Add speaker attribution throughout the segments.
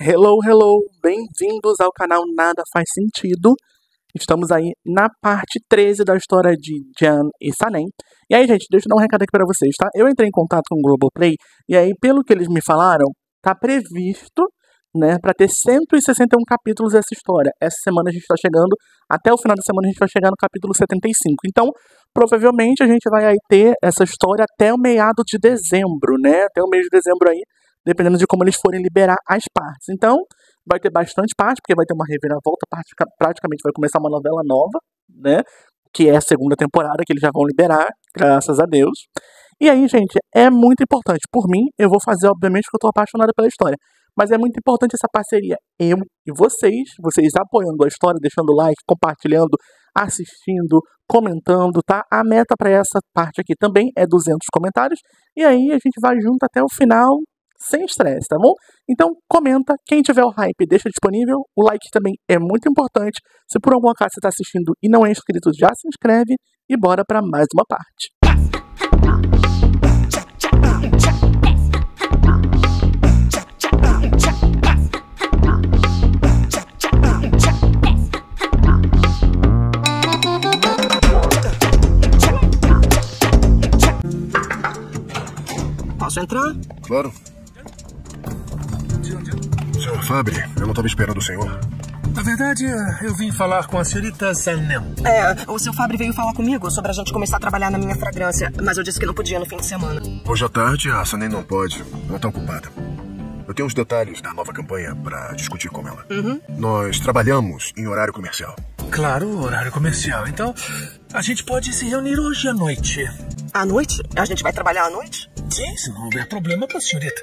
Speaker 1: Hello, hello, bem-vindos ao canal Nada Faz Sentido. Estamos aí na parte 13 da história de Jan e Sanem. E aí, gente, deixa eu dar um recado aqui para vocês, tá? Eu entrei em contato com o Globoplay e aí, pelo que eles me falaram, tá previsto, né, para ter 161 capítulos essa história. Essa semana a gente tá chegando, até o final da semana a gente vai chegar no capítulo 75. Então, provavelmente a gente vai aí ter essa história até o meado de dezembro, né? Até o mês de dezembro aí, dependendo de como eles forem liberar as partes. Então, vai ter bastante parte, porque vai ter uma reviravolta, praticamente vai começar uma novela nova, né? Que é a segunda temporada que eles já vão liberar, graças a Deus. E aí, gente, é muito importante. Por mim, eu vou fazer, obviamente, porque eu tô apaixonada pela história. Mas é muito importante essa parceria, eu e vocês, vocês apoiando a história, deixando like, compartilhando, assistindo, comentando, tá? A meta para essa parte aqui também é 200 comentários. E aí a gente vai junto até o final, sem estresse, tá bom? Então comenta, quem tiver o hype deixa disponível, o like também é muito importante. Se por algum acaso você está assistindo e não é inscrito, já se inscreve e bora para mais uma parte.
Speaker 2: Posso entrar?
Speaker 3: Claro. Senhor Fabre, eu não estava esperando o senhor.
Speaker 4: Na verdade, eu vim falar com a senhorita Sanem.
Speaker 2: É, o seu Fabre veio falar comigo sobre a gente começar a trabalhar na minha fragrância, mas eu disse que não podia no fim de semana.
Speaker 3: Hoje à tarde, a Sanem não pode. Não está ocupada. Eu tenho os detalhes da nova campanha para discutir com ela.
Speaker 2: Uhum.
Speaker 3: Nós trabalhamos em horário comercial.
Speaker 4: Claro, horário comercial. Então, a gente pode se reunir hoje à noite.
Speaker 2: À noite? A gente vai trabalhar à noite?
Speaker 4: Sim, se não houver problema para a senhorita.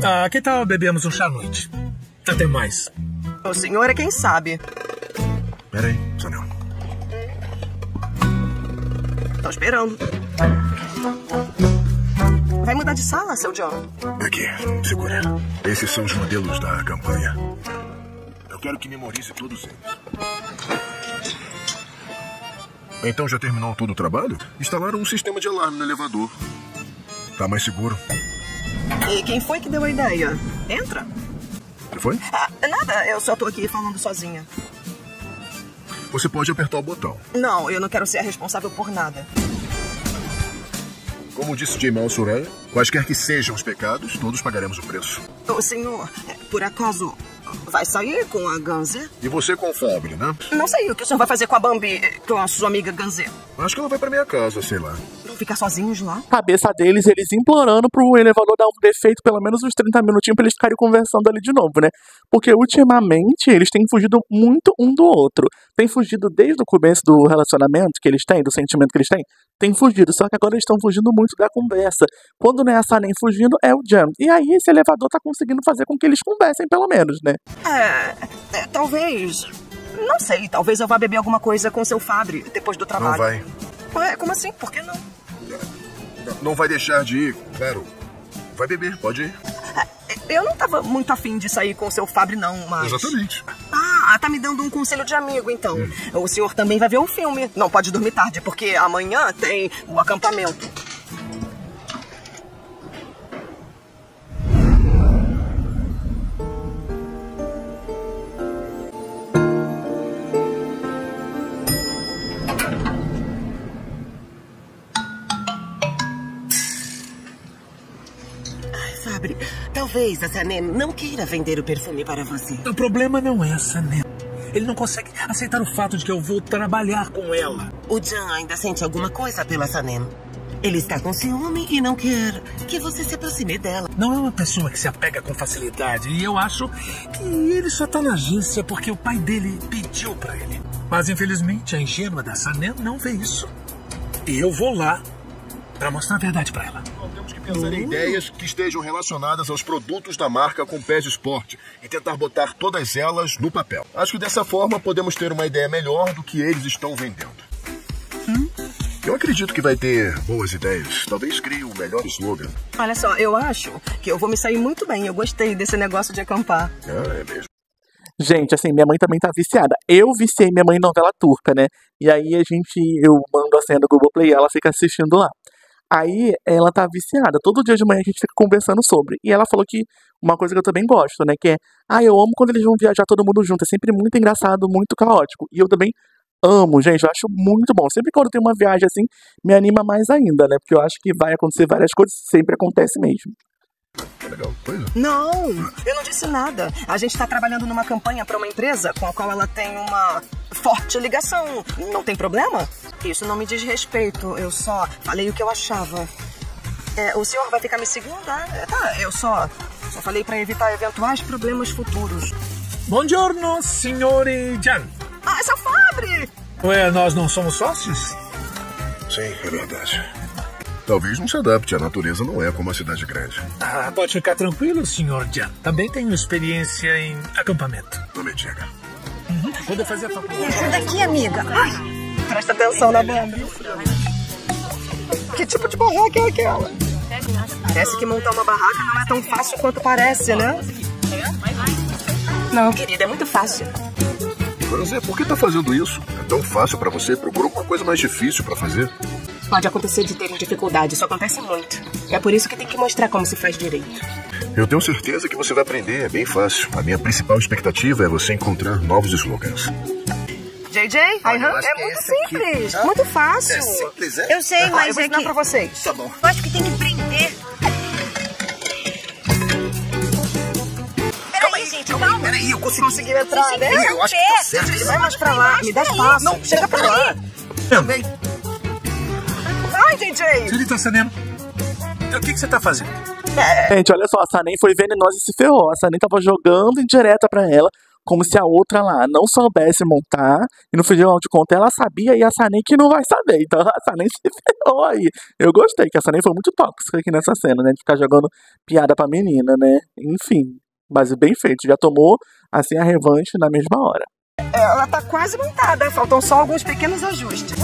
Speaker 4: Ah, que tal bebemos um chá à noite? Até mais.
Speaker 2: O senhor é quem sabe.
Speaker 3: Peraí, Sanel.
Speaker 2: Tô esperando. Vai mudar de sala, seu John?
Speaker 3: Aqui, segura. Esses são os modelos da campanha. Eu quero que memorize todos eles. Então já terminou todo o trabalho? Instalaram um sistema de alarme no elevador. Tá mais seguro.
Speaker 2: E quem foi que deu a ideia? Entra.
Speaker 3: O que foi?
Speaker 2: Ah, nada, eu só tô aqui falando sozinha.
Speaker 3: Você pode apertar o botão.
Speaker 2: Não, eu não quero ser a responsável por nada.
Speaker 3: Como disse Jamal Suraya, quaisquer que sejam os pecados, todos pagaremos o preço.
Speaker 2: O senhor, por acaso, vai sair com a Ganze?
Speaker 3: E você com o Fabre, né?
Speaker 2: Não sei o que o senhor vai fazer com a Bambi, com a sua amiga Ganze.
Speaker 3: Acho que ela vai pra minha casa, sei lá.
Speaker 2: Ficar sozinhos lá?
Speaker 1: Cabeça deles, eles implorando pro elevador dar um defeito pelo menos uns 30 minutinhos pra eles ficarem conversando ali de novo, né? Porque ultimamente eles têm fugido muito um do outro. Tem fugido desde o começo do relacionamento que eles têm, do sentimento que eles têm. Tem fugido, só que agora eles estão fugindo muito da conversa. Quando não é a Sanem fugindo, é o Jam. E aí esse elevador tá conseguindo fazer com que eles conversem, pelo menos, né?
Speaker 2: É, é, talvez. Não sei, talvez eu vá beber alguma coisa com seu Fabre depois do
Speaker 3: Não
Speaker 2: trabalho.
Speaker 3: vai.
Speaker 2: Ué, como assim? Por que não?
Speaker 3: Não vai deixar de ir, claro. Vai beber, pode ir.
Speaker 2: Eu não tava muito afim de sair com o seu Fabre, não, mas.
Speaker 3: Exatamente.
Speaker 2: Ah, tá me dando um conselho de amigo, então. O senhor também vai ver o filme. Não pode dormir tarde, porque amanhã tem o acampamento. Fabre, talvez a Sanem não queira vender o perfume para você.
Speaker 4: O problema não é a Sanem. Ele não consegue aceitar o fato de que eu vou trabalhar com ela.
Speaker 2: O Jan ainda sente alguma coisa pela Sanem. Ele está com ciúme e não quer que você se aproxime dela.
Speaker 4: Não é uma pessoa que se apega com facilidade e eu acho que ele só tá na agência porque o pai dele pediu pra ele. Mas infelizmente a ingênua da Sanem não vê isso. E eu vou lá pra mostrar a verdade pra ela.
Speaker 3: Pensar em ideias que estejam relacionadas aos produtos da marca com pés de esporte e tentar botar todas elas no papel. Acho que dessa forma podemos ter uma ideia melhor do que eles estão vendendo. Eu acredito que vai ter boas ideias. Talvez crie o melhor slogan.
Speaker 2: Olha só, eu acho que eu vou me sair muito bem. Eu gostei desse negócio de acampar.
Speaker 3: Ah, é mesmo.
Speaker 1: Gente, assim, minha mãe também tá viciada. Eu viciei minha mãe em novela turca, né? E aí a gente, eu mando a senha do Google Play e ela fica assistindo lá. Aí ela tá viciada. Todo dia de manhã a gente fica conversando sobre. E ela falou que uma coisa que eu também gosto, né? Que é, ah, eu amo quando eles vão viajar todo mundo junto. É sempre muito engraçado, muito caótico. E eu também amo, gente. Eu acho muito bom. Sempre quando tem uma viagem assim, me anima mais ainda, né? Porque eu acho que vai acontecer várias coisas. Sempre acontece mesmo.
Speaker 3: Legal, coisa.
Speaker 2: Não, eu não disse nada. A gente tá trabalhando numa campanha para uma empresa com a qual ela tem uma forte ligação. Não tem problema? Isso não me diz respeito. Eu só falei o que eu achava. É, o senhor vai ficar me seguindo? Ah, é, tá, eu só, só falei para evitar eventuais problemas futuros.
Speaker 4: Buongiorno, signore Jan.
Speaker 2: Ah, essa Fabre!
Speaker 4: Ué, nós não somos sócios?
Speaker 3: Sim, é verdade. Talvez não se adapte, a natureza não é como a cidade grande.
Speaker 4: Ah, pode ficar tranquilo, senhor Jan. Também tenho experiência em acampamento.
Speaker 3: Não me diga.
Speaker 4: Uhum. Quando eu fazia faculdade.
Speaker 2: Sai daqui, amiga. Ai, presta atenção na banda. Que tipo de barraca é aquela? Parece que montar uma barraca não é tão fácil quanto parece, né? Não, querida, é muito fácil.
Speaker 3: Zé, por que tá fazendo isso? É tão fácil pra você? Procura uma coisa mais difícil pra fazer.
Speaker 2: Pode acontecer de terem dificuldade, isso acontece muito. É por isso que tem que mostrar como se faz direito.
Speaker 3: Eu tenho certeza que você vai aprender, é bem fácil. A minha principal expectativa é você encontrar novos slogans.
Speaker 2: JJ, Ayhan, é muito simples, muito fácil.
Speaker 3: simples, é?
Speaker 5: Eu sei,
Speaker 2: Ah, eu
Speaker 5: mas
Speaker 2: vou
Speaker 5: é
Speaker 2: ensinar
Speaker 5: que.
Speaker 2: pra vocês.
Speaker 3: Tá bom.
Speaker 5: Eu acho que tem que prender. Peraí, gente, calma.
Speaker 2: Peraí, eu consigo conseguir entrar, né?
Speaker 5: Eu acho que tá
Speaker 2: certo. Vai mais pra lá, me dá espaço. Não, chega pra lá.
Speaker 3: Também.
Speaker 2: Vai, JJ.
Speaker 4: Senhorita Sanem, o que, que você tá fazendo?
Speaker 1: Gente, olha só, a Sanem foi venenosa e se ferrou. A Sanem tava jogando indireta pra ela, como se a outra lá não soubesse montar, e no final de contas ela sabia e a Sanem que não vai saber. Então a Sanem se ferrou aí. Eu gostei, que a Sanem foi muito tóxica aqui nessa cena, né? De ficar jogando piada pra menina, né? Enfim, mas bem feito. Já tomou, assim, a revanche na mesma hora.
Speaker 2: Ela tá quase montada, faltam só alguns pequenos ajustes.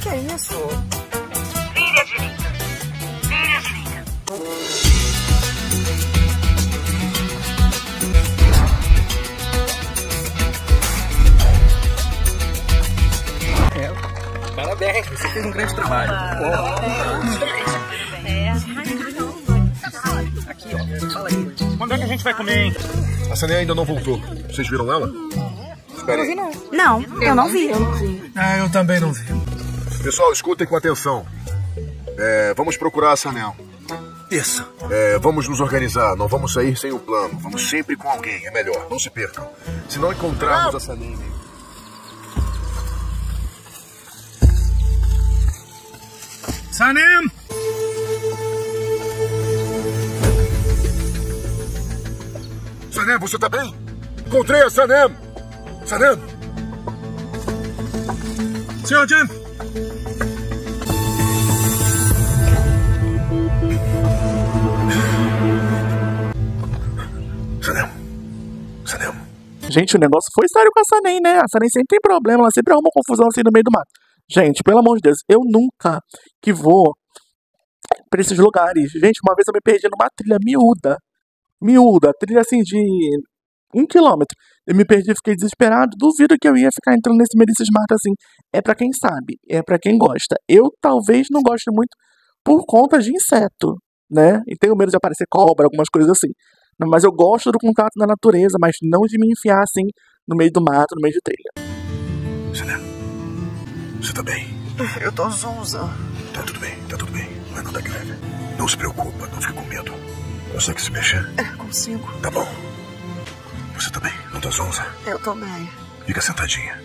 Speaker 2: Que é isso?
Speaker 5: Vire à direita. Vire à direita.
Speaker 2: Parabéns, você fez um grande trabalho. Aqui, ó. Fala aí.
Speaker 4: Quando é que a gente vai comer, hein?
Speaker 3: A Sané ainda não voltou. Vocês viram ela? Espera aí.
Speaker 5: Não, eu não vi.
Speaker 4: Ah, eu também não vi.
Speaker 3: Pessoal, escutem com atenção. É, vamos procurar a Sanel.
Speaker 4: Isso.
Speaker 3: É, vamos nos organizar, não vamos sair sem o plano. Vamos sempre com alguém, é melhor. Não se percam. Se não encontrarmos a Sanem.
Speaker 4: Sanem!
Speaker 3: Sanem, você tá bem? Encontrei a Sanem! Sanem!
Speaker 4: Senhor Jan!
Speaker 1: Gente, o negócio foi sério com a Sanem, né? A Sanem sempre tem problema, ela sempre arruma confusão assim no meio do mato. Gente, pelo amor de Deus, eu nunca que vou pra esses lugares. Gente, uma vez eu me perdi numa trilha miúda. Miúda, trilha assim de um quilômetro. Eu me perdi, fiquei desesperado. Duvido que eu ia ficar entrando nesse meio desses matos assim. É pra quem sabe, é pra quem gosta. Eu talvez não goste muito por conta de inseto, né? E tenho medo de aparecer cobra, algumas coisas assim. Mas eu gosto do contato da natureza, mas não de me enfiar assim no meio do mato, no meio de trilha.
Speaker 3: Sanem! Você tá bem?
Speaker 2: Eu tô zonza.
Speaker 3: Tá tudo bem, tá tudo bem. Não é nada grave. Não se preocupa, não fique com medo. Consegue se mexer?
Speaker 2: É, consigo.
Speaker 3: Tá bom. Você tá bem? Não tá zonza?
Speaker 2: Eu tô bem.
Speaker 3: Fica sentadinha.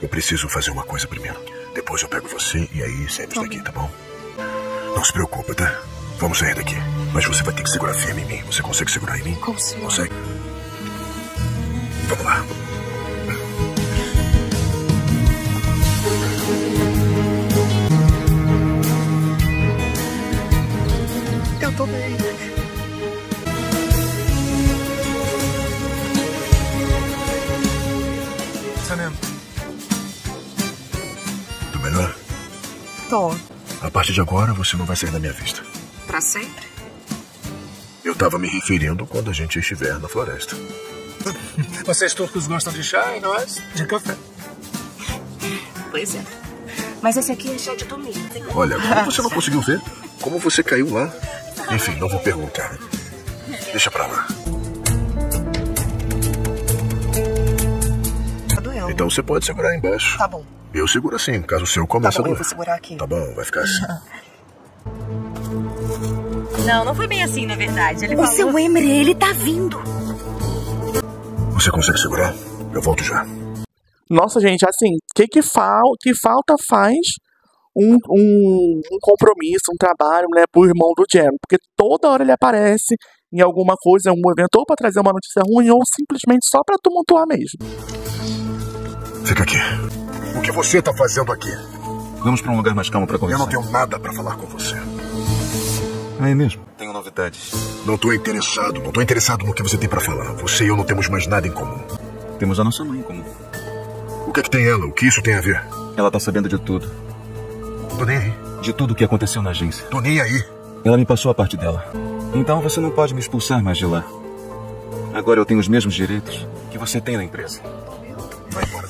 Speaker 3: Eu preciso fazer uma coisa primeiro. Depois eu pego você e aí saímos daqui, tá bom? Não se preocupa, tá? Vamos sair daqui. Mas você vai ter que segurar firme em mim. Você consegue segurar em mim?
Speaker 2: Consigo.
Speaker 3: Consegue? Vamos lá. Partir de agora, você não vai sair da minha vista.
Speaker 2: Pra sempre?
Speaker 3: Eu tava me referindo quando a gente estiver na floresta.
Speaker 4: Vocês turcos gostam de chá e nós de café.
Speaker 5: Pois é. Mas esse aqui é chá de domingo.
Speaker 3: Olha, como você não conseguiu ver? Como você caiu lá? Enfim, não vou perguntar. Deixa pra lá.
Speaker 2: Tá doendo.
Speaker 3: Então você pode segurar aí embaixo.
Speaker 2: Tá bom.
Speaker 3: Eu seguro assim, caso o seu
Speaker 2: Tá
Speaker 3: comece
Speaker 2: bom,
Speaker 3: a
Speaker 2: eu
Speaker 3: doer.
Speaker 2: vou segurar aqui.
Speaker 3: Tá bom, vai ficar assim.
Speaker 5: Não, não foi bem assim, na verdade. Ele
Speaker 6: O
Speaker 5: falou...
Speaker 6: seu Emery, ele tá vindo.
Speaker 3: Você consegue segurar? Eu volto já.
Speaker 1: Nossa, gente, assim, que que, fal que falta faz um, um, um compromisso, um trabalho, né, pro irmão do Jeremy? Porque toda hora ele aparece em alguma coisa, em algum evento, ou pra trazer uma notícia ruim, ou simplesmente só pra tumultuar mesmo.
Speaker 3: Fica aqui. O que você tá fazendo aqui?
Speaker 7: Vamos para um lugar mais calmo para
Speaker 3: Eu
Speaker 7: conversar.
Speaker 3: não tenho nada pra falar com você.
Speaker 7: Ah, é mesmo? Tenho novidades.
Speaker 3: Não tô interessado, não tô interessado no que você tem pra falar. Você e eu não temos mais nada em comum.
Speaker 7: Temos a nossa mãe em comum.
Speaker 3: O que é que tem ela? O que isso tem a ver?
Speaker 7: Ela tá sabendo de tudo.
Speaker 3: Tô nem aí.
Speaker 7: De tudo o que aconteceu na agência.
Speaker 3: Tô nem aí.
Speaker 7: Ela me passou a parte dela. Então você não pode me expulsar mais de lá. Agora eu tenho os mesmos direitos que você tem na empresa.
Speaker 3: Vai embora daqui.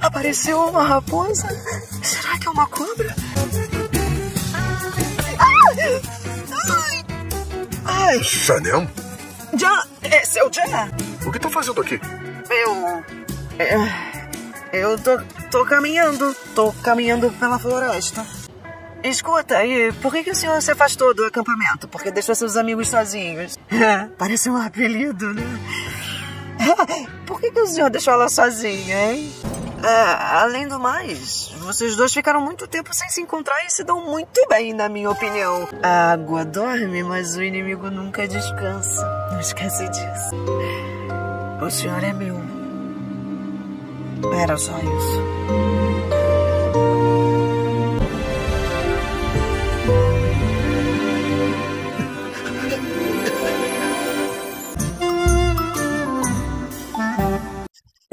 Speaker 2: Apareceu uma raposa? Será que é uma cobra? Ai! Ai!
Speaker 3: Chanel?
Speaker 2: Já! Esse é o Já!
Speaker 3: O que tá fazendo aqui?
Speaker 2: Eu. é, Eu tô, tô caminhando. Tô caminhando pela floresta. Escuta, e por que, que o senhor se afastou do acampamento? Porque deixou seus amigos sozinhos. Parece um apelido, né? Por que, que o senhor deixou ela sozinha, hein? É, além do mais, vocês dois ficaram muito tempo sem se encontrar e se dão muito bem, na minha opinião. A água dorme, mas o inimigo nunca descansa. Não esquece disso. O senhor é meu. Era só isso.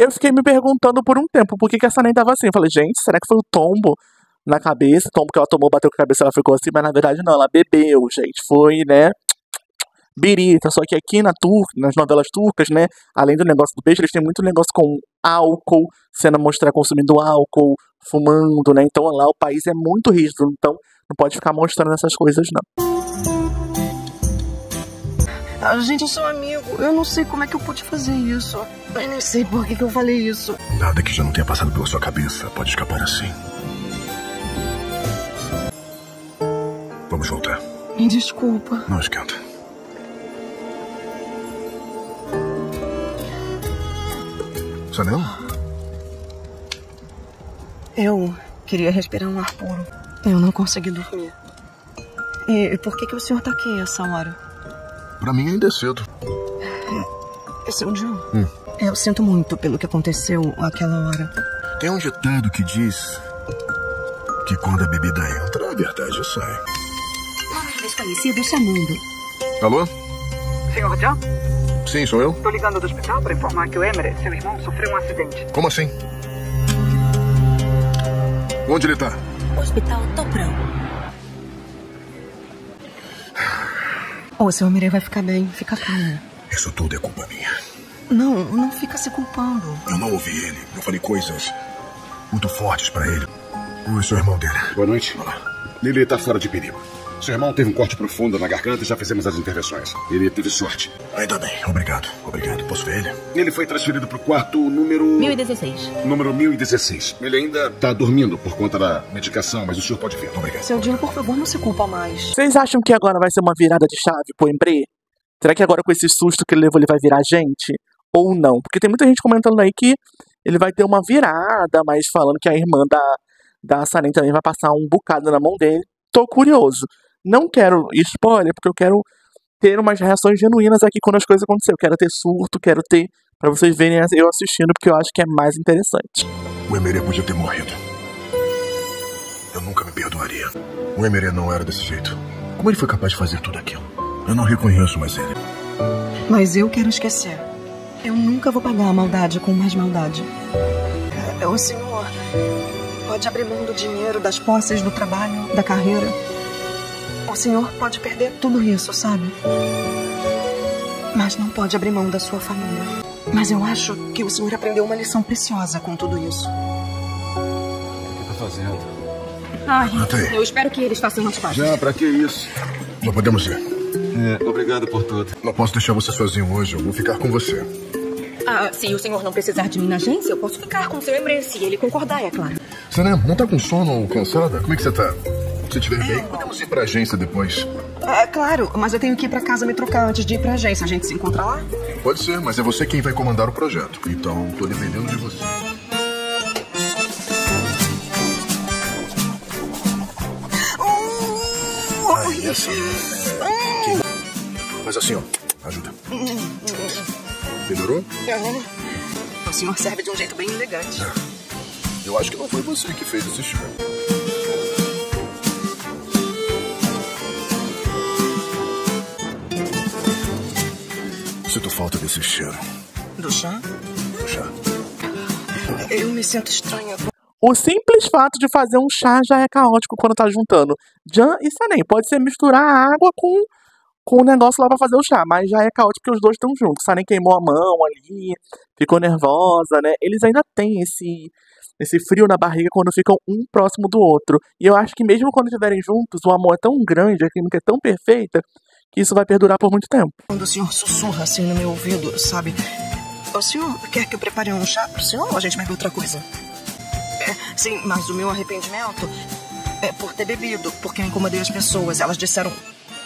Speaker 1: Eu fiquei me perguntando por um tempo por que, que essa nem tava assim. Eu falei, gente, será que foi o tombo na cabeça? O tombo que ela tomou, bateu com a cabeça, ela ficou assim, mas na verdade não, ela bebeu, gente. Foi, né? Birita, só que aqui na tur nas novelas turcas, né? Além do negócio do beijo, eles têm muito negócio com álcool, cena mostrar consumindo álcool, fumando, né? Então lá o país é muito rígido, então não pode ficar mostrando essas coisas, não.
Speaker 2: Ah, gente, eu sou amigo. Eu não sei como é que eu pude fazer isso. Eu nem sei por que, que eu falei isso.
Speaker 3: Nada que já não tenha passado pela sua cabeça pode escapar assim. Vamos voltar.
Speaker 2: Me desculpa.
Speaker 3: Não esquenta. Chanel?
Speaker 2: Eu queria respirar um ar puro. Eu não consegui dormir. E por que, que o senhor tá aqui essa hora?
Speaker 3: Pra mim ainda é cedo.
Speaker 2: Seu John, eu sinto muito pelo que aconteceu aquela hora.
Speaker 3: Tem um ditado que diz que quando a bebida entra, a verdade sai.
Speaker 6: Desconhecido chamando.
Speaker 3: Alô?
Speaker 8: Senhor John,
Speaker 3: Sim, sou eu.
Speaker 8: tô ligando do hospital para informar que o Emery, seu irmão, sofreu um acidente.
Speaker 3: Como assim? Onde ele tá?
Speaker 6: Hospital Toprão.
Speaker 2: Ô, seu Mirei vai ficar bem. Fica calmo.
Speaker 3: Isso tudo é culpa minha.
Speaker 2: Não, não fica se culpando.
Speaker 3: Eu não ouvi ele. Eu falei coisas muito fortes pra ele. Eu sou irmão dele.
Speaker 9: Boa noite.
Speaker 3: Olá.
Speaker 9: Ele está fora de perigo. Seu irmão teve um corte profundo na garganta e já fizemos as intervenções. Ele teve sorte.
Speaker 3: Ainda bem. Obrigado. Obrigado. Posso ver ele?
Speaker 9: Ele foi transferido para o quarto número.
Speaker 6: 1016.
Speaker 9: Número 1016. Ele ainda está dormindo por conta da medicação, mas o senhor pode ver.
Speaker 3: Obrigado.
Speaker 2: Seu John, por favor, não se culpa mais.
Speaker 1: Vocês acham que agora vai ser uma virada de chave pro Embre? Será que agora com esse susto que ele levou ele vai virar gente? Ou não? Porque tem muita gente comentando aí que ele vai ter uma virada, mas falando que a irmã da, da Sanem também vai passar um bocado na mão dele. Tô curioso. Não quero spoiler, porque eu quero ter umas reações genuínas aqui quando as coisas acontecerem. Eu quero ter surto, quero ter. Pra vocês verem eu assistindo, porque eu acho que é mais interessante.
Speaker 3: O Emerê podia ter morrido. Eu nunca me perdoaria. O Emerê não era desse jeito. Como ele foi capaz de fazer tudo aquilo? Eu não reconheço mais ele.
Speaker 2: Mas eu quero esquecer. Eu nunca vou pagar a maldade com mais maldade. É, O senhor. pode abrir mão do dinheiro, das posses, do trabalho, da carreira. O senhor pode perder tudo isso, sabe? Mas não pode abrir mão da sua família. Mas eu acho que o senhor aprendeu uma lição preciosa com tudo isso.
Speaker 7: O que tá fazendo?
Speaker 5: Ai, eu espero que eles façam as pazes.
Speaker 3: Já, pra que isso? Não podemos ir.
Speaker 7: É, obrigado por tudo.
Speaker 3: Não posso deixar você sozinho hoje. Eu vou ficar com você.
Speaker 5: Ah, se o senhor não precisar de mim na agência, eu posso ficar com o seu Emre, se ele concordar, é claro.
Speaker 3: Sanem, não tá com sono ou cansada? Como é que você tá? Se tiver bem, podemos ir pra agência depois.
Speaker 2: É claro, mas eu tenho que ir pra casa me trocar antes de ir pra agência. A gente se encontra lá?
Speaker 3: Pode ser, mas é você quem vai comandar o projeto. Então, tô dependendo de você. Aí, assim. Que- Mas assim, ó. Ajuda. Melhorou?
Speaker 2: O senhor serve de um jeito bem elegante.
Speaker 3: Eu acho que não foi você que fez esse chá. Sinto falta desse cheiro.
Speaker 2: Do chá?
Speaker 3: Do chá.
Speaker 2: Eu me sinto estranha.
Speaker 1: O simples fato de fazer um chá já é caótico quando tá juntando Jan e Sanem. Pode ser misturar a água com, com o negócio lá pra fazer o chá, mas já é caótico porque os dois estão juntos. Sanem queimou a mão ali, ficou nervosa, né? Eles ainda têm esse, esse frio na barriga quando ficam um próximo do outro. E eu acho que mesmo quando estiverem juntos, o amor é tão grande, a química é tão perfeita, que isso vai perdurar por muito tempo.
Speaker 2: Quando o senhor sussurra assim no meu ouvido, sabe? O senhor quer que eu prepare um chá pro senhor ou a gente ver outra coisa? É, sim, mas o meu arrependimento é por ter bebido, porque eu incomodei as pessoas. Elas disseram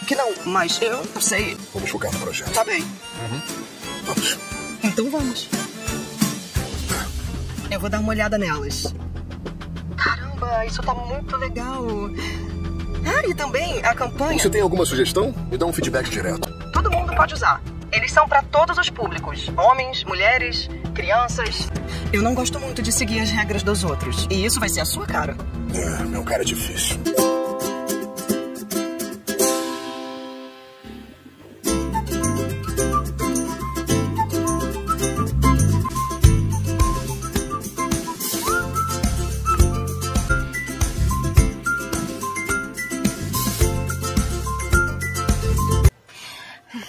Speaker 2: que não, mas eu não sei.
Speaker 3: Vamos focar no projeto.
Speaker 2: Tá bem.
Speaker 3: Vamos.
Speaker 2: Então vamos. Eu vou dar uma olhada nelas. Caramba, isso tá muito legal. Ah, e também a campanha.
Speaker 3: Você tem alguma sugestão? Me dá um feedback direto.
Speaker 2: Todo mundo pode usar. Eles são para todos os públicos: homens, mulheres, crianças. Eu não gosto muito de seguir as regras dos outros. E isso vai ser a sua cara.
Speaker 3: É, meu cara é difícil.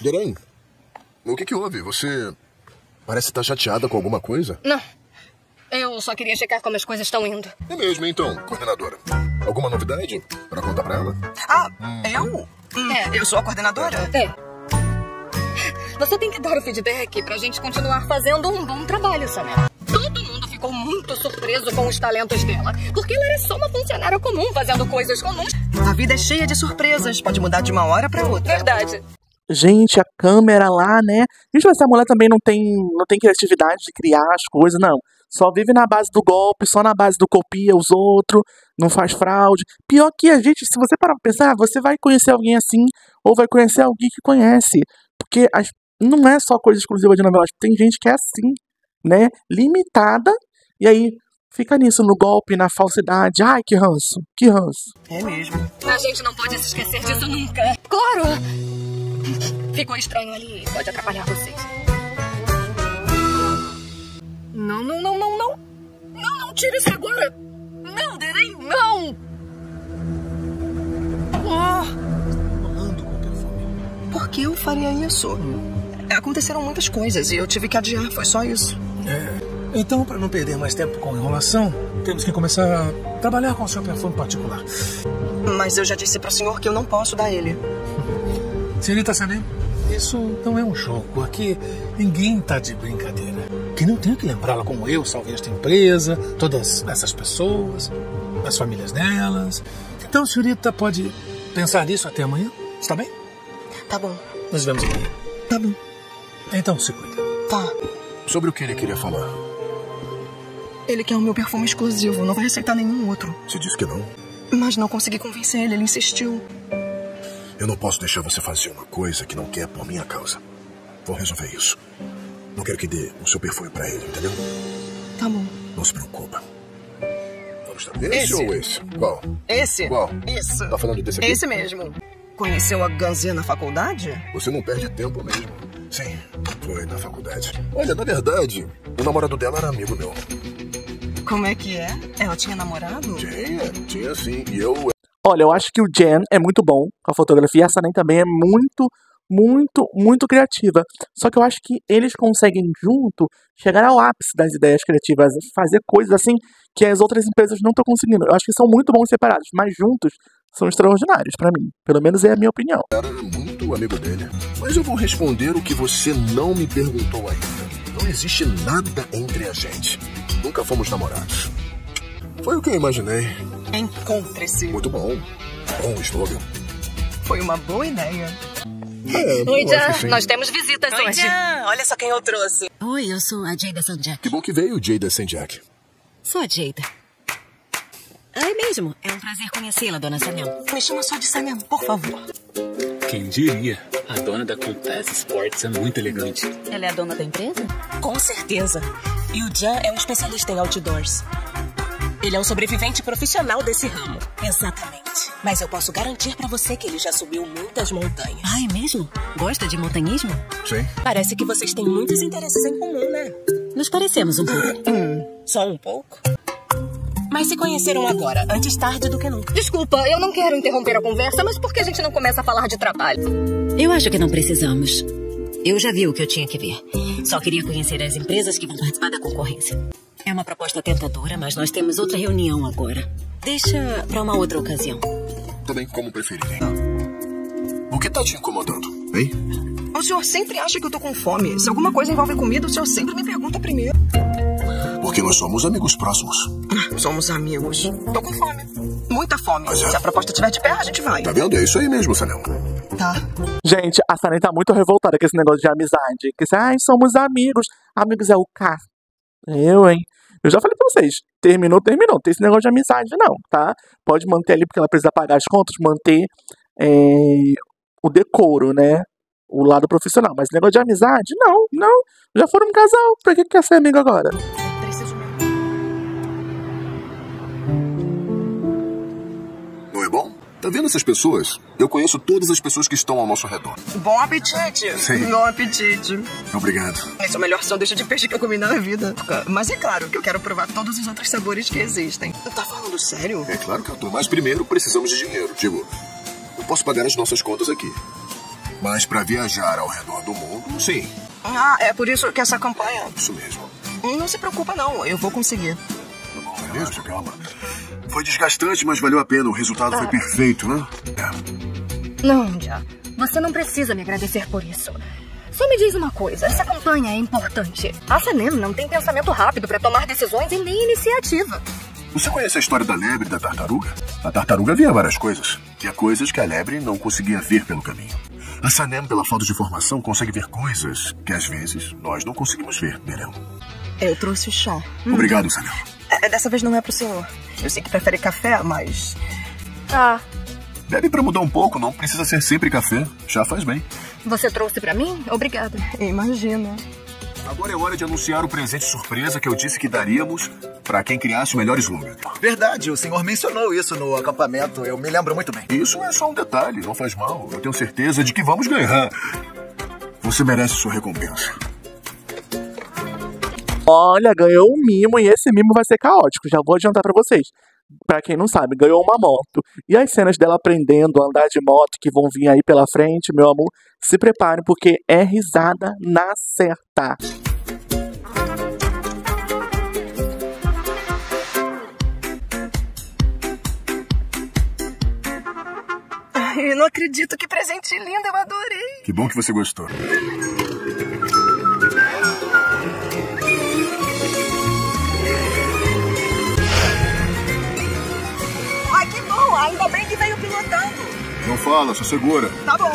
Speaker 3: Deren, o que que houve? Você parece estar chateada com alguma coisa?
Speaker 5: Não. Eu só queria checar como as coisas estão indo.
Speaker 3: É mesmo, então, coordenadora. Alguma novidade para contar pra ela?
Speaker 2: Ah, eu? Hum, Eu sou a coordenadora?
Speaker 5: É. Você tem que dar o feedback pra gente continuar fazendo um bom trabalho, Samela. Todo mundo ficou muito surpreso com os talentos dela. Porque ela era só uma funcionária comum, fazendo coisas comuns.
Speaker 2: A vida é cheia de surpresas. Pode mudar de uma hora pra outra.
Speaker 5: Verdade.
Speaker 1: Gente, a câmera lá, né? Gente, mas essa mulher também não tem, não tem criatividade de criar as coisas, não. Só vive na base do golpe, só na base do copia os outros, não faz fraude. Pior que a gente, se você parar pra pensar, você vai conhecer alguém assim, ou vai conhecer alguém que conhece. Porque as, não é só coisa exclusiva de novela, tem gente que é assim, né? Limitada, e aí fica nisso, no golpe, na falsidade. Ai, que ranço, que ranço.
Speaker 2: É mesmo.
Speaker 5: A gente não pode se esquecer disso nunca. Claro! Ficou estranho ali, pode atrapalhar vocês. Não, não, não, não, não. Não, não, tira isso agora. Não, Deren, não.
Speaker 2: Ah. Por que eu faria isso? Aconteceram muitas coisas e eu tive que adiar, foi só isso.
Speaker 4: É. Então, para não perder mais tempo com enrolação, temos que começar a trabalhar com o seu perfume particular.
Speaker 2: Mas eu já disse pro senhor que eu não posso dar ele.
Speaker 4: Senhorita Sanem, isso não é um jogo. Aqui ninguém tá de brincadeira. Que não tenho que lembrá-la como eu salvei esta empresa, todas essas pessoas, as famílias delas. Então, senhorita, pode pensar nisso até amanhã? Está bem?
Speaker 2: Tá bom.
Speaker 4: Nos vemos amanhã.
Speaker 2: Tá bom.
Speaker 4: Então, se cuida.
Speaker 2: Tá.
Speaker 3: Sobre o que ele queria falar?
Speaker 2: Ele quer o meu perfume exclusivo, não vai aceitar nenhum outro.
Speaker 3: Você disse que não.
Speaker 2: Mas não consegui convencer ele, ele insistiu.
Speaker 3: Eu não posso deixar você fazer uma coisa que não quer por minha causa. Vou resolver isso. Não quero que dê o seu perfume pra ele, entendeu?
Speaker 2: Tá bom.
Speaker 3: Não se preocupa. Vamos estar esse,
Speaker 2: Esse.
Speaker 3: ou esse? Qual?
Speaker 2: Esse?
Speaker 3: Qual?
Speaker 2: Isso.
Speaker 3: Tá falando desse aqui?
Speaker 2: Esse mesmo. Conheceu a Ganzê na faculdade?
Speaker 3: Você não perde tempo mesmo. Sim, foi na faculdade. Olha, na verdade, o namorado dela era amigo meu.
Speaker 2: Como é que é? Ela tinha namorado?
Speaker 3: Tinha, tinha sim. E eu.
Speaker 1: Olha, eu acho que o Jen é muito bom com a fotografia. A Sanem também é muito, muito, muito criativa. Só que eu acho que eles conseguem junto chegar ao ápice das ideias criativas, fazer coisas assim que as outras empresas não estão conseguindo. Eu acho que são muito bons separados, mas juntos são extraordinários pra mim. Pelo menos é a minha opinião.
Speaker 3: Era muito amigo dele. Mas eu vou responder o que você não me perguntou ainda. Não existe nada entre a gente. Nunca fomos namorados. Foi o que eu imaginei.
Speaker 2: Encontre-se.
Speaker 3: Muito bom. Bom slogan.
Speaker 2: Foi uma boa ideia.
Speaker 3: É,
Speaker 5: Oi, Jan.
Speaker 3: que sim.
Speaker 5: Nós temos visitas
Speaker 2: Oi,
Speaker 5: hoje.
Speaker 2: Jan. Olha só quem eu trouxe.
Speaker 6: Oi, eu sou a Jada Sanjak.
Speaker 3: Que bom que veio o Jada Senjak.
Speaker 6: Sou a Jada. É mesmo. É um prazer conhecê-la, dona Sanel.
Speaker 2: Me chama só de Sanem, por favor.
Speaker 10: Quem diria? A dona da Compass Sports é muito elegante.
Speaker 6: Ela é a dona da empresa?
Speaker 2: Com certeza. E o Jan é um especialista em outdoors. Ele é um sobrevivente profissional desse ramo. Exatamente. Mas eu posso garantir pra você que ele já subiu muitas montanhas.
Speaker 6: Ah, é mesmo? Gosta de montanhismo?
Speaker 3: Sim.
Speaker 2: Parece que vocês têm muitos interesses em comum, né?
Speaker 6: Nos parecemos um pouco.
Speaker 2: Hum, só um pouco. Mas se conheceram agora, antes tarde do que nunca.
Speaker 5: Desculpa, eu não quero interromper a conversa, mas por que a gente não começa a falar de trabalho?
Speaker 6: Eu acho que não precisamos. Eu já vi o que eu tinha que ver. Só queria conhecer as empresas que vão participar da concorrência. É uma proposta tentadora, mas nós temos outra reunião agora. Deixa pra uma outra ocasião.
Speaker 3: Também como preferirem. O que tá te incomodando, hein?
Speaker 2: O senhor sempre acha que eu tô com fome. Se alguma coisa envolve comida, o senhor sempre me pergunta primeiro.
Speaker 3: Porque nós somos amigos próximos.
Speaker 2: Somos amigos. Tô com fome. Muita fome.
Speaker 3: Mas é.
Speaker 2: Se a proposta estiver de pé, a gente vai.
Speaker 3: Tá vendo? É isso aí mesmo, Sanel.
Speaker 2: Tá.
Speaker 1: Gente, a Sanem tá muito revoltada com esse negócio de amizade. Que, ai, somos amigos. Amigos é o K. Eu, hein? Eu já falei pra vocês. Terminou, terminou. Não tem esse negócio de amizade, não, tá? Pode manter ali porque ela precisa pagar as contas, manter é, o decoro, né? O lado profissional. Mas negócio de amizade, não, não. Já foram um casal. Pra que quer ser amigo agora?
Speaker 3: Tá vendo essas pessoas? Eu conheço todas as pessoas que estão ao nosso redor.
Speaker 2: Bom apetite.
Speaker 3: Sim.
Speaker 2: Bom apetite.
Speaker 3: Obrigado.
Speaker 2: Esse é o melhor sanduíche de peixe que eu comi na vida. Mas é claro que eu quero provar todos os outros sabores que existem. Tá falando sério?
Speaker 3: É claro que eu tô. Mas primeiro precisamos de dinheiro. Digo, eu posso pagar as nossas contas aqui. Mas pra viajar ao redor do mundo, sim.
Speaker 2: Ah, é por isso que essa campanha.
Speaker 3: Isso mesmo.
Speaker 2: Não se preocupa, não. Eu vou conseguir.
Speaker 3: Tá bom, é mesmo? Calma. Foi desgastante, mas valeu a pena. O resultado foi perfeito, né? É.
Speaker 5: Não, Jan. Você não precisa me agradecer por isso. Só me diz uma coisa, essa campanha é importante. A Sanem não tem pensamento rápido pra tomar decisões e nem iniciativa.
Speaker 3: Você conhece a história da lebre e da tartaruga? A tartaruga via várias coisas. Há coisas que a lebre não conseguia ver pelo caminho. A Sanem, pela falta de formação, consegue ver coisas que às vezes nós não conseguimos ver, Mirel.
Speaker 2: Eu trouxe o chá.
Speaker 3: Obrigado, Sanem.
Speaker 2: É, dessa vez não é pro senhor. Eu sei que prefere café, mas.
Speaker 5: Ah,
Speaker 3: Bebe pra mudar um pouco, não precisa ser sempre café. Já faz bem.
Speaker 5: você trouxe pra mim? Obrigada.
Speaker 2: Imagina.
Speaker 3: Agora é hora de anunciar o presente surpresa que eu disse que daríamos pra quem criasse o melhor slogan.
Speaker 11: Verdade, o senhor mencionou isso no acampamento, eu me lembro muito bem.
Speaker 3: Isso é só um detalhe, não faz mal. Eu tenho certeza de que vamos ganhar. Você merece sua recompensa.
Speaker 1: Olha, ganhou um mimo e esse mimo vai ser caótico. Já vou adiantar pra vocês. Pra quem não sabe, ganhou uma moto. E as cenas dela aprendendo a andar de moto que vão vir aí pela frente, meu amor, se preparem porque é risada na certa.
Speaker 2: Ai, eu não acredito que presente lindo, eu adorei.
Speaker 3: Que bom que você gostou.
Speaker 2: Ainda bem que veio pilotando.
Speaker 3: Não fala, só segura.
Speaker 2: Tá bom.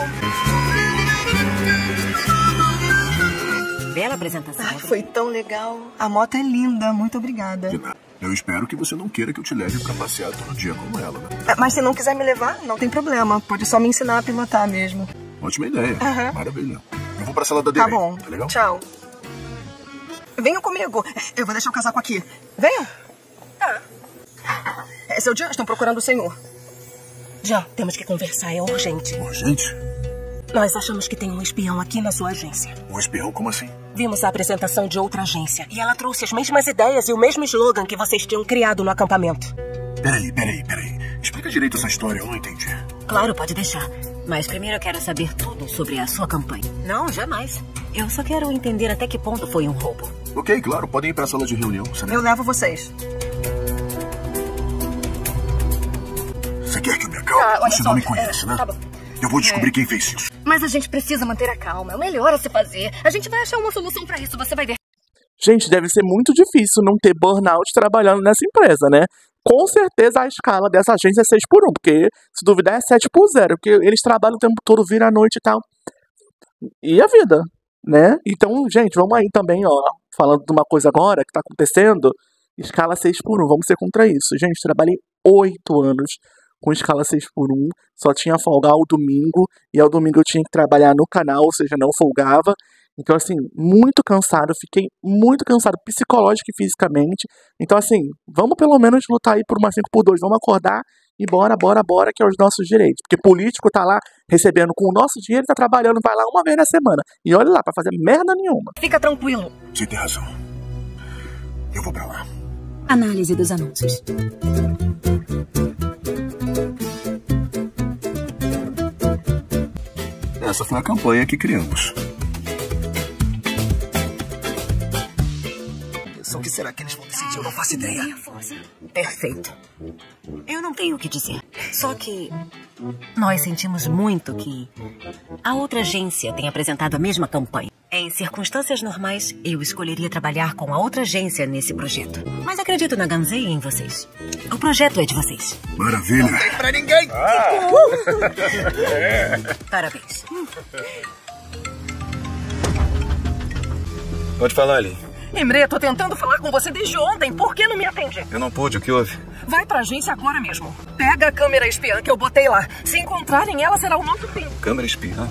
Speaker 6: Bela apresentação.
Speaker 2: Ai, foi tão legal. A moto é linda, muito obrigada.
Speaker 3: De nada. Eu espero que você não queira que eu te leve pra passear todo dia como ela, né?
Speaker 2: É, Mas se não quiser me levar, não tem problema. Pode só me ensinar a pilotar mesmo.
Speaker 3: Ótima ideia.
Speaker 2: Aham.
Speaker 3: Maravilha. Eu vou pra sala da
Speaker 2: Tá
Speaker 3: Dele.
Speaker 2: bom.
Speaker 3: Tá legal?
Speaker 2: Tchau. Venham comigo. Eu vou deixar o casaco aqui. Venham. Tá. É, seu Jean, estão procurando o senhor. Jean, temos que conversar, é urgente.
Speaker 3: Urgente?
Speaker 2: Nós achamos que tem um espião aqui na sua agência.
Speaker 3: Um espião? Como assim?
Speaker 2: Vimos a apresentação de outra agência e ela trouxe as mesmas ideias e o mesmo slogan que vocês tinham criado no acampamento.
Speaker 3: Peraí, peraí, peraí. Explica direito essa história, eu não entendi.
Speaker 6: Claro, pode deixar. Mas primeiro eu quero saber tudo sobre a sua campanha. Não, jamais. Eu só quero entender até que ponto foi um roubo.
Speaker 3: Ok, claro, podem ir para a sala de reunião.
Speaker 2: Eu levo vocês.
Speaker 3: Quer que eu me acalme?
Speaker 5: Ah,
Speaker 3: Você
Speaker 5: só,
Speaker 3: não me
Speaker 5: é,
Speaker 3: conhece, né?
Speaker 5: tá.
Speaker 3: Eu vou descobrir
Speaker 5: É.
Speaker 3: quem fez isso.
Speaker 5: Mas a gente precisa manter a calma. É o melhor a se fazer. A gente vai achar uma solução pra isso, você vai ver.
Speaker 1: Gente, deve ser muito difícil não ter burnout trabalhando nessa empresa, né? Com certeza a escala dessa agência é 6 por 1, porque se duvidar é 7 por 0, porque eles trabalham o tempo todo, vira a noite e tal. E a vida, né? Então, gente, vamos aí também, ó, falando de uma coisa agora que tá acontecendo, escala 6 por 1, vamos ser contra isso. Gente, trabalhei 8 anos com escala 6 por 1, só tinha folga ao domingo, e ao domingo eu tinha que trabalhar no canal, ou seja, não folgava. Então, assim, muito cansado, fiquei muito cansado psicológico e fisicamente. Então, assim, vamos pelo menos lutar aí por uma 5 por 2 vamos acordar e bora, bora, bora, que é os nossos direitos. Porque político tá lá recebendo com o nosso dinheiro e tá trabalhando, vai lá uma vez na semana. E olha lá, pra fazer merda nenhuma.
Speaker 2: Fica tranquilo.
Speaker 3: Você tem razão. Eu vou pra lá.
Speaker 6: Análise dos anúncios.
Speaker 3: Essa foi a campanha que criamos.
Speaker 11: O que será que eles vão decidir? Eu não faço ideia.
Speaker 6: Perfeito. Eu não tenho o que dizer. Só que nós sentimos muito que a outra agência tem apresentado a mesma campanha. Em circunstâncias normais, eu escolheria trabalhar com a outra agência nesse projeto. Mas acredito na Ganzei e em vocês. O projeto é de vocês.
Speaker 3: Maravilha.
Speaker 11: Pra ninguém!
Speaker 6: Parabéns.
Speaker 7: Pode falar, Ali.
Speaker 2: Emre, tô tentando falar com você desde ontem. Por que não me atende?
Speaker 7: Eu não pude, o que houve?
Speaker 2: Vai pra agência agora mesmo. Pega a câmera espiã que eu botei lá. Se encontrarem ela, será o nosso fim.
Speaker 7: Câmera espiã?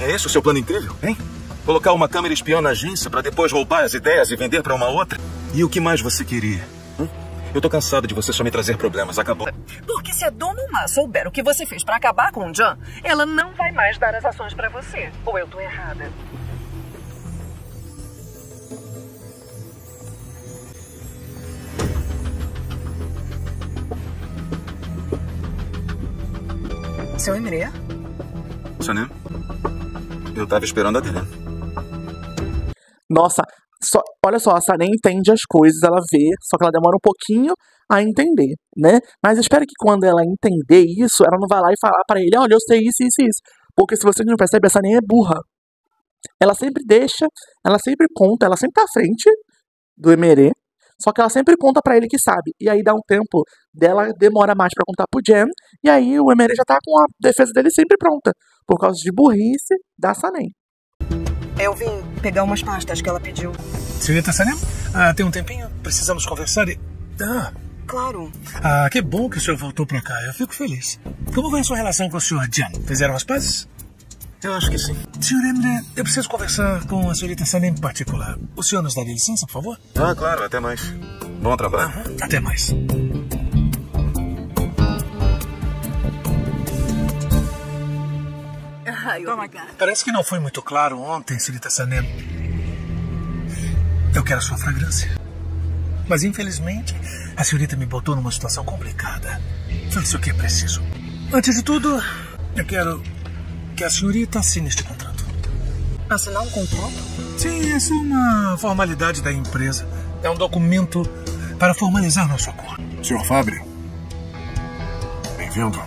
Speaker 7: É esse o seu plano incrível, hein? Colocar uma câmera espiã na agência para depois roubar as ideias e vender para uma outra? E o que mais você queria? Hum? Eu tô cansado de você só me trazer problemas. Acabou.
Speaker 2: Porque se a Dona Uma souber o que você fez pra acabar com o Jan, ela não vai mais dar as ações pra você. Ou eu tô errada? Seu Emre?
Speaker 7: Sanem? Eu tava esperando a dele.
Speaker 1: Nossa, só, olha só, a Sanem entende as coisas, ela vê, só que ela demora um pouquinho a entender, né? Mas espero que quando ela entender isso, ela não vá lá e falar pra ele, olha, eu sei isso, isso, isso. Porque se você não percebe, a Sanem é burra. Ela sempre deixa, ela sempre conta, ela sempre tá à frente do Emerê, só que ela sempre conta pra ele que sabe. E aí dá um tempo dela, demora mais pra contar pro Jen, e aí o Emerê já tá com a defesa dele sempre pronta, por causa de burrice da Sanem.
Speaker 2: Eu vim pegar umas pastas que ela pediu.
Speaker 4: Senhorita Sanem, ah, tem um tempinho? Precisamos conversar e... Ah,
Speaker 2: Claro.
Speaker 4: ah, que bom que o senhor voltou pra cá. Eu fico feliz. Como vai a sua relação com o senhor Jan? Fizeram as pazes?
Speaker 7: Eu acho que sim.
Speaker 4: Senhor Emre, eu preciso conversar com a senhorita Sanem em particular. O senhor nos daria licença, por favor?
Speaker 7: Ah, claro, até mais. Bom trabalho.
Speaker 4: Até mais.
Speaker 6: Obrigada.
Speaker 4: Parece que não foi muito claro ontem, senhorita Sanem. Eu quero a sua fragrância. Mas infelizmente, a senhorita me botou numa situação complicada. Faça o que é preciso. Antes de tudo, eu quero que a senhorita assine este contrato.
Speaker 2: Assinar um contrato?
Speaker 4: Sim, isso é uma formalidade da empresa. É um documento para formalizar nosso acordo.
Speaker 3: Senhor Fabre. Bem-vindo.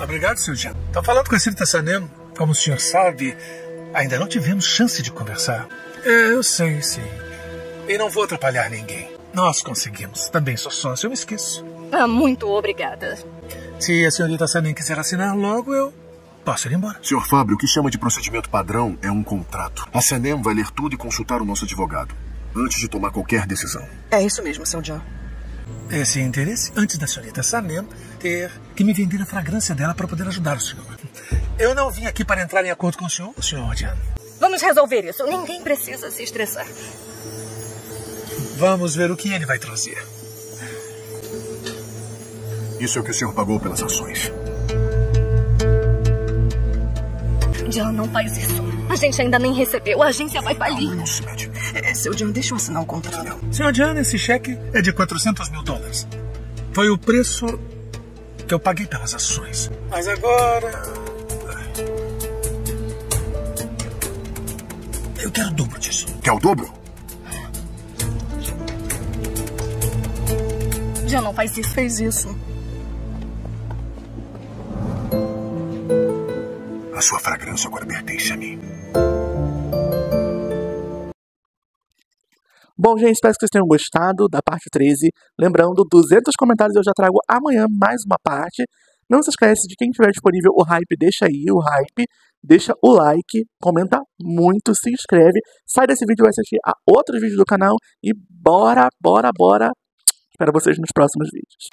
Speaker 4: Obrigado, senhor Jean. Estou falando com a senhorita Sanem. Como o senhor sabe, ainda não tivemos chance de conversar. É, eu sei, sim. E não vou atrapalhar ninguém. Nós conseguimos. Também sou sócio, eu me esqueço.
Speaker 5: Ah, muito obrigada.
Speaker 4: Se a senhorita Sanem quiser assinar logo, eu posso ir embora.
Speaker 3: Senhor Fábio, o que chama de procedimento padrão é um contrato. A Sanem vai ler tudo e consultar o nosso advogado antes de tomar qualquer decisão.
Speaker 2: É isso mesmo, seu John.
Speaker 4: Esse interesse antes da senhorita Sanem ter que me vender a fragrância dela para poder ajudar o senhor. Eu não vim aqui para entrar em acordo com o senhor, senhor Jean.
Speaker 5: Vamos resolver isso. Ninguém precisa se estressar.
Speaker 4: Vamos ver o que ele vai trazer.
Speaker 3: Isso é o que o senhor pagou pelas ações.
Speaker 5: Jean, não faz isso. A gente ainda nem recebeu. A agência vai falir.
Speaker 2: Não, Smith. É, seu Jean, deixa eu assinar o contrato.
Speaker 4: Senhor Jean, esse cheque é de 400 mil dólares. Foi o preço que eu paguei pelas ações. Mas agora. Eu quero o dobro disso.
Speaker 3: Quer o dobro?
Speaker 5: Jean, não faz isso.
Speaker 2: Fez isso.
Speaker 3: A sua fragrância agora pertence a mim.
Speaker 1: Bom, gente, espero que vocês tenham gostado da parte 13. Lembrando, 200 comentários eu já trago amanhã mais uma parte. Não se esquece de quem tiver disponível o hype, deixa aí o hype, deixa o like, comenta muito, se inscreve, sai desse vídeo e vai assistir a outros vídeos do canal e bora, bora, bora. Espero vocês nos próximos vídeos.